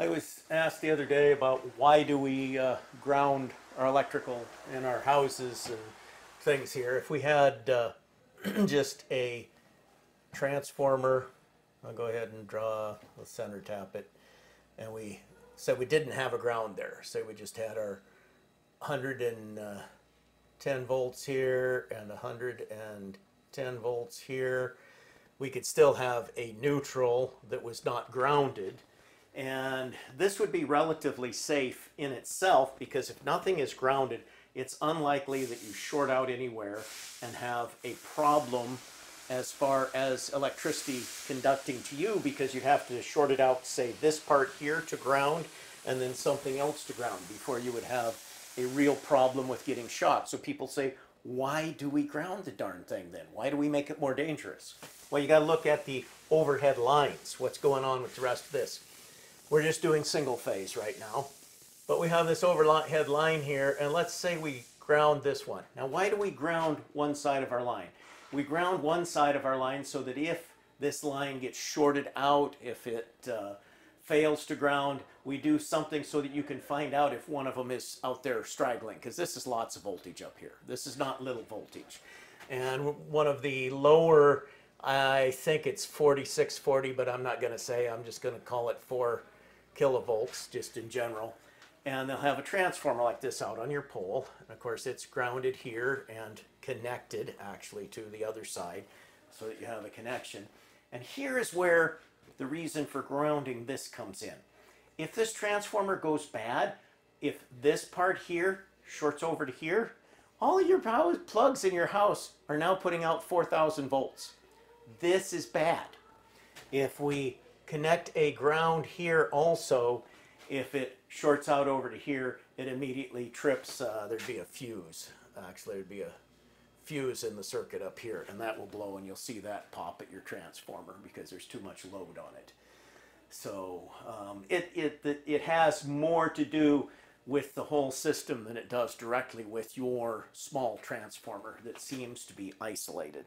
I was asked the other day about why do we uh, ground our electrical in our houses and things here. If we had uh, just a transformer, I'll go ahead and draw, let's center tap it, and we said we didn't have a ground there. Say we just had our 110 volts here and 110 volts here. We could still have a neutral that was not grounded and this would be relatively safe in itself because if nothing is grounded, it's unlikely that you short out anywhere and have a problem as far as electricity conducting to you because you'd have to short it out, say this part here to ground and then something else to ground before you would have a real problem with getting shot. So people say, why do we ground the darn thing then? Why do we make it more dangerous? Well, you got to look at the overhead lines. What's going on with the rest of this? We're just doing single phase right now. But we have this overhead line here, and let's say we ground this one. Now, why do we ground one side of our line? We ground one side of our line so that if this line gets shorted out, if it uh, fails to ground, we do something so that you can find out if one of them is out there straggling, because this is lots of voltage up here. This is not little voltage. And one of the lower, I think it's 4640, but I'm not going to say, I'm just going to call it 4 kilovolts just in general. And they'll have a transformer like this out on your pole. And of course it's grounded here and connected actually to the other side so that you have a connection. And here is where the reason for grounding this comes in. If this transformer goes bad, if this part here shorts over to here, all of your power plugs in your house are now putting out 4,000 volts. This is bad. If we connect a ground here also. If it shorts out over to here, it immediately trips, uh, thered be a fuse. Actually, there'd be a fuse in the circuit up here, and that will blow, and you'll see that pop at your transformer because there's too much load on it. So um, it, it, it has more to do with the whole system than it does directly with your small transformer that seems to be isolated.